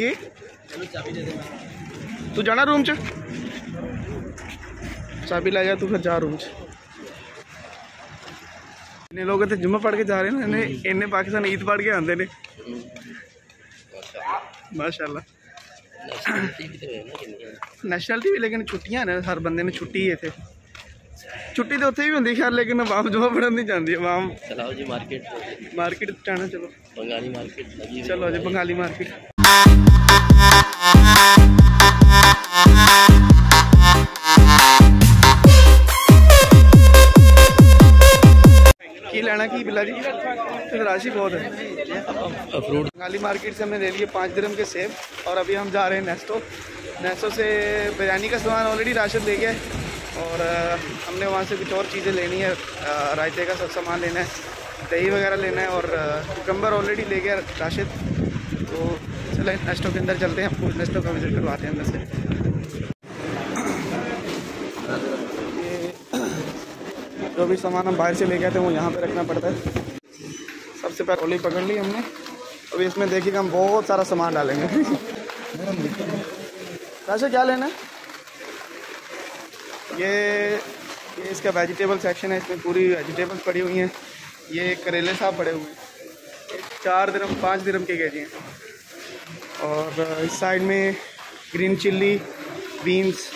की? तू जाना रूम च। चाबी ला जा तू फिर जा रूम च। इन्ने लोग इतने जुम्मे पढ़ के जा रहे ना इन्ने इन्ने पाकिस्तान ईद पढ़ के आते ने। माशाल्लाह। नेशनलिटी भी लेकिन छुट्टियाँ ने हर बंदे ने छुट्टी है इतने छुट्टी तो उत्थे भी होंगी खैर लेकिन आवाम जो पढ़न नहीं जाती आवाम चलाओ जी मार्केट मार्केट जाना चलो। बंगाली मार्केट चलो जी बंगाली मार्केट की लेना की बिल्ला जी? फिर राशि बहुत है। फ्रूट बंगाली मार्केट से हमने ले लिए पाँच दिरम के सेब और अभी हम जा रहे हैं नेस्टो नेस्टो से बिरयानी का सामान ऑलरेडी राशन ले गया और हमने वहाँ से कुछ और चीज़ें लेनी है रायते का सब सामान लेना है दही वगैरह लेना है और कुकम्बर ऑलरेडी ले गया राशिद तो चलो नेस्टो के अंदर चलते हैं आपको नेस्टो का विज़िट करवाते हैं अंदर से ये जो भी सामान हम बाहर से ले गए थे वो यहाँ पे रखना पड़ता है। सबसे पहले ओली पकड़ ली हमने। अभी इसमें देखिएगा हम बहुत सारा सामान डालेंगे। कैसे क्या लेना है? ये ये इसका वेजिटेबल सेक्शन है, इसमें पूरी वेजिटेबल्स पड़ी हुई हैं। ये करेले साहब पड़े हुए हैं। चार दिरम पाँच दिरम के के हैं। और इस साइड में green chilli beans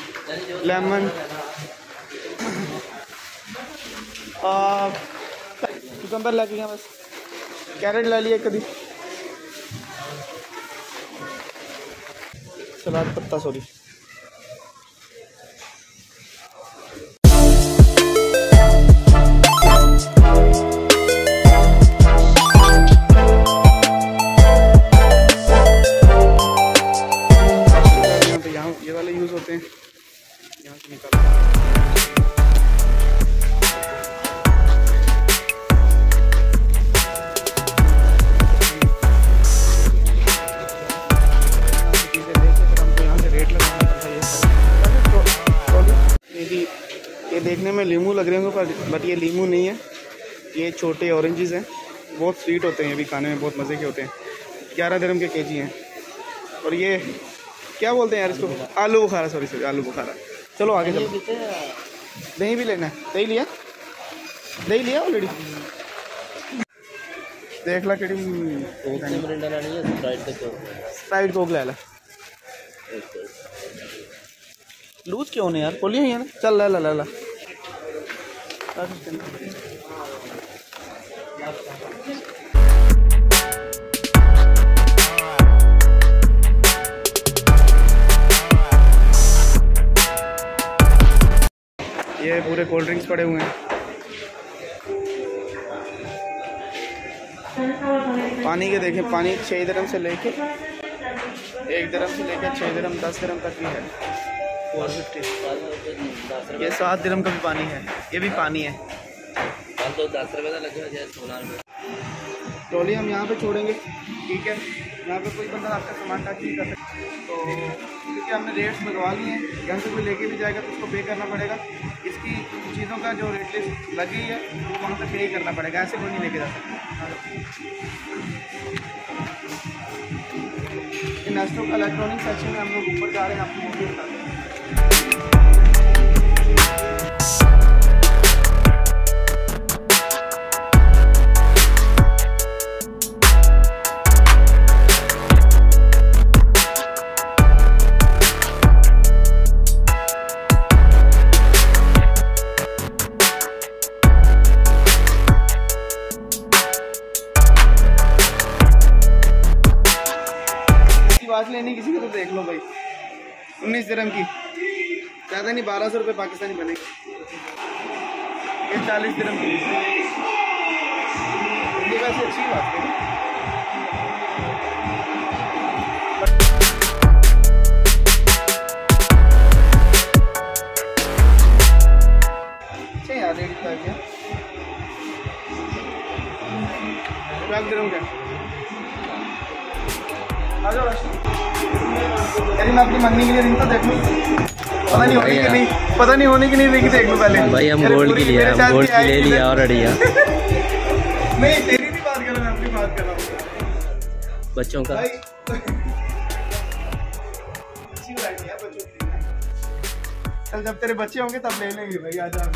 lemon cucumber ला लिया बस। कैरेट ला लिया कभी। सलाद पत्ता सॉरी में लीमू लग रहे होंगे पर बट ये लीमू नहीं है। ये छोटे ऑरेंजेस हैं। बहुत स्वीट होते हैं ये भी खाने में, बहुत मज़े के होते हैं। ग्यारह दरम के केजी हैं। और ये, क्या बोलते हैं यार इसको? आलू बुखारा सॉरी सॉरी आलू बुखारा। चलो आगे चलो। दही भी लेना है। दही लिया? दही लिया ऑलरेडी देख ला केड़ी स्प्राइट कोक ले ला। लूज क्यों नहीं यार? है ना चल ले, ला, ले ला रख इसके अंदर। ये पूरे कोल्ड ड्रिंक्स पड़े हुए हैं। पानी के देखें, पानी छः दरम से लेके एक दरम से लेकर छः दरम, दस दरम तक भी है। ये सात दरम का भी पानी है। ये भी पानी है। दस का सोलह ट्रॉली हम यहाँ पे छोड़ेंगे। ठीक है। यहाँ पे कोई बंदा आपका सामान टच नहीं कर सकता तो क्योंकि हमने रेट्स लगवा लिए हैं, यहाँ से कोई लेके भी जाएगा तो उसको पे करना पड़ेगा। इसकी चीज़ों का जो रेट लिस्ट लगी है, वो वहाँ पे पे करना पड़ेगा। ऐसे कोई नहीं लेके जा सकता। नेस्टो का इलेक्ट्रॉनिक सेक्शन में हम लोग ऊपर जा रहे हैं, आपको उन्नीस दिरम की। ज़्यादा नहीं, बारह सौ रुपये पाकिस्तानी बनेगी चालीस दिरम की। ये वैसे अच्छी बात है। अच्छा क्या? आ जाओ मैं अपनी मंगनी के लिए रिंग तो देख? लूँ पता नहीं होने की नहीं पता नहीं होने की नहीं रिंग देख लूँ पहले। भाई हम गोल्ड के लिए लिया गोल्ड के ले लिया और अड़िया। नहीं तेरी भी बात कर रहा मैं अपनी बात कर रहा हूँ। बच्चों का। अच्छी लग रही है बच्चों की। चल जब तेरे बच्चे होंगे तब ले लेंगे भाई आज आप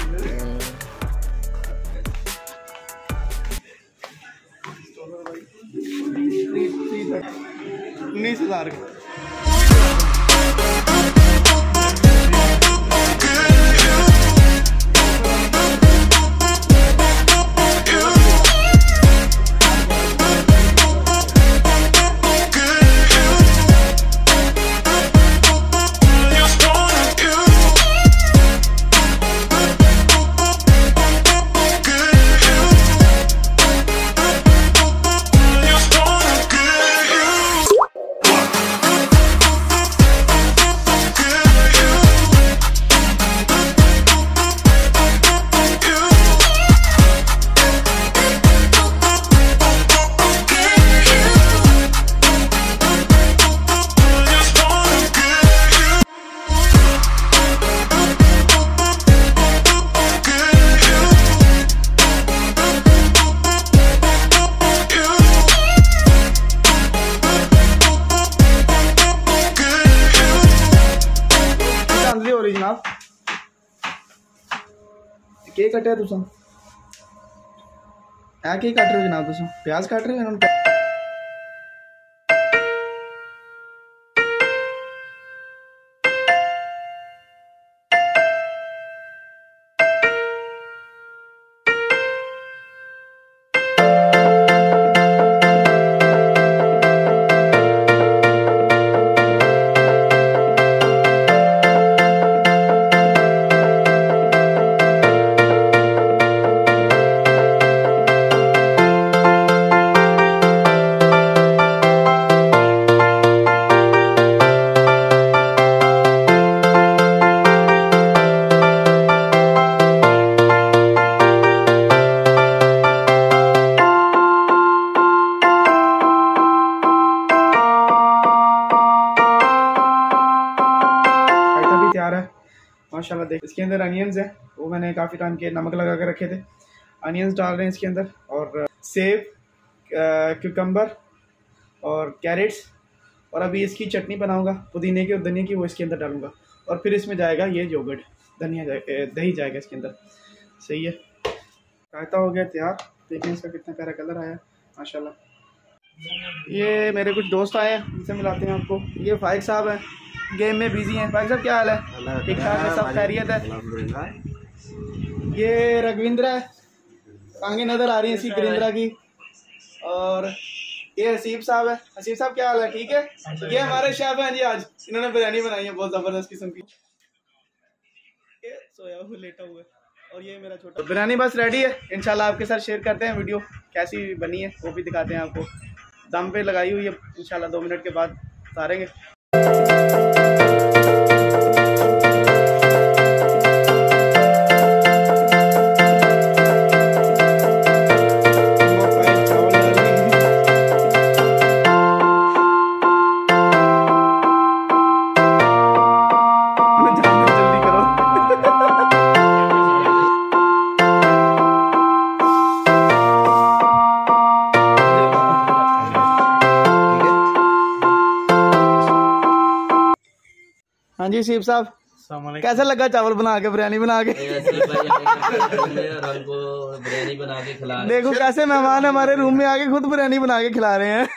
उन्नीस हज़ार। का चांदली जनाब के कटे तुसा है के कट रहे हो जनाब तुसा प्याज कट रहे हो माशाल्लाह, देख, इसके अंदर अनियंस है। वो मैंने काफ़ी टाइम के नमक लगा कर रखे थे। अनियंस डाल रहे हैं इसके अंदर और सेब क्यूकम्बर और कैरेट्स और अभी इसकी चटनी बनाऊँगा, पुदीने की और धनिया की, वो इसके अंदर डालूँगा। और फिर इसमें जाएगा ये योगर्ट धनिया जाए दही जाएगा इसके अंदर। सही है। रायता हो गया तैयार। देखिए इसका कितना प्यारा कलर आया। माशाल्लाह। ये मेरे कुछ दोस्त आए हैं, उनसे मिलाते हैं आपको। ये फाइक साहब हैं। गेम में बिज़ी हैं। भाई साहब क्या हाल है? ठीक ठाक है सब खैरियत है? ये रघविंद्र है। आगे नज़र आ रही है इसकी गिरिंद्रा की। और ये हसीब साहब है। हसीब साहब क्या हाल है? ठीक है? ये हमारे शेफ हैं जी आज। इन्होंने बिरयानी बनाई है बहुत ज़बरदस्त किस्म की। ये सोया हुआ लेटा हुआ है। और ये मेरा छोटा बिरयानी बस रेडी है। इंशाल्लाह आपके साथ शेयर करते हैं वीडियो कैसी बनी है वो भी दिखाते हैं आपको। दम पे लगाई हुई है। इंशाल्लाह दो मिनट के बाद उतारेंगे। जी शिव साहब? कैसा लगा चावल बना के बिरयानी बना के? देखो कैसे मेहमान हमारे रूम में आके खुद बिरयानी बना के खिला रहे हैं।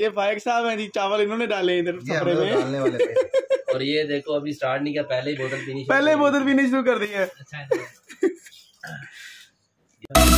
ये फायक साहब हैं जी चावल इन्होंने डाले इधर कपड़े में। और ये देखो अभी स्टार्ट नहीं किया पहले ही बोतल पीनी पहले बोतल पीनी शुरू कर दी है। अच्छा।, अच्छा।